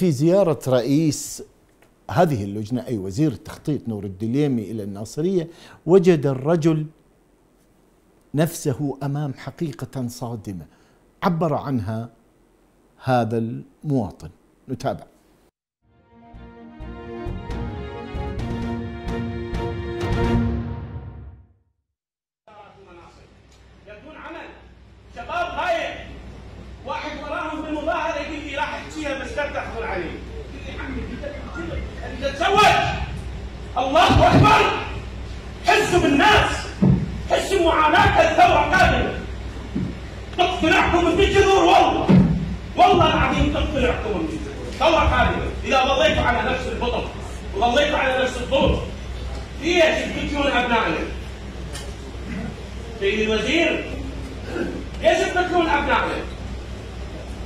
في زيارة رئيس هذه اللجنة أي وزير التخطيط نور الدليمي إلى الناصرية وجد الرجل نفسه أمام حقيقة صادمة. عبر عنها هذا المواطن. نتابع. يكون عمل شباب هاي واحد وراهم احكيها بس لا تاخذون علي يقول لي عمي انت تتزوج. الله أكبر. حسوا بالناس. حسوا معاناه الثوره قادمه تقتلعكم الجذور والله. والله العظيم تقتلعكم الجذور ثوره قادمه إذا ظليتوا على نفس البطل وظليتوا على نفس الظلم ليش تقتلون ابنائنا؟ سيد الوزير. ليش تقتلون ابنائنا؟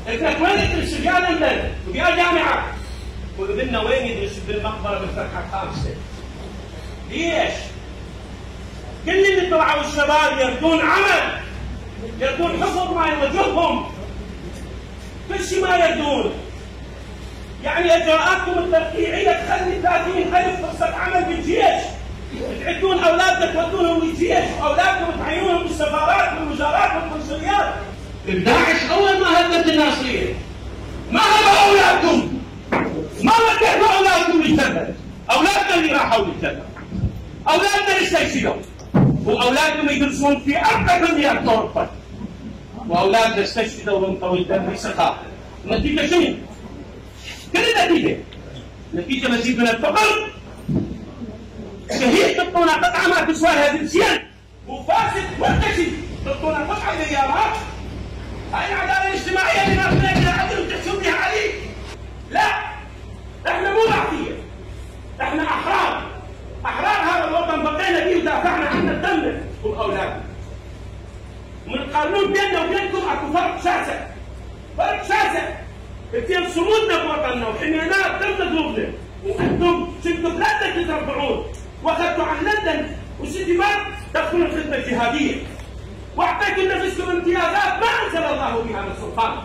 أنت وين تدرس بيا لندن وبيا جامعة؟ وابننا وين يدرس بالمقبره بالفتحه الخامسه؟ ليش؟ كل اللي طلعوا الشباب يردون عمل. يردون حفظ ما يوجههم. كل شيء ما يردون. يعني اجراءاتكم الترقيعية تخلي 30000 فرصة عمل بالجيش. تعدون أولادك تودونهم للجيش. واولادكم تعينونهم بالسفارات والوزارات والقنصليات داعش اللي راحوا للجبل اولادنا اللي استشهدوا واولادكم يدرسون في ارقى كليات اوروبا واولادنا استشهدوا وانطوا الدم في سخاء النتيجه شنو؟ كل النتيجة؟ نتيجة مزيد من الفقر. شهيد تعطونا قطعه ما تسوى لها جنسيا وفاسد شيء تعطونا قطعه مليارات هاي العدالة القانون بيننا وبينكم أكو فرق شاسع. فرق شاسع. اثنين صمودنا بوطننا وحميناه دم قلوبنا وأنتم كنتوا بلدك تربعون وأخذتوا عن لندن. وسيدي ما تدخلون الخدمة الجهادية. وأعطيتوا نفسكم امتيازات ما أنزل الله بها من سلطان.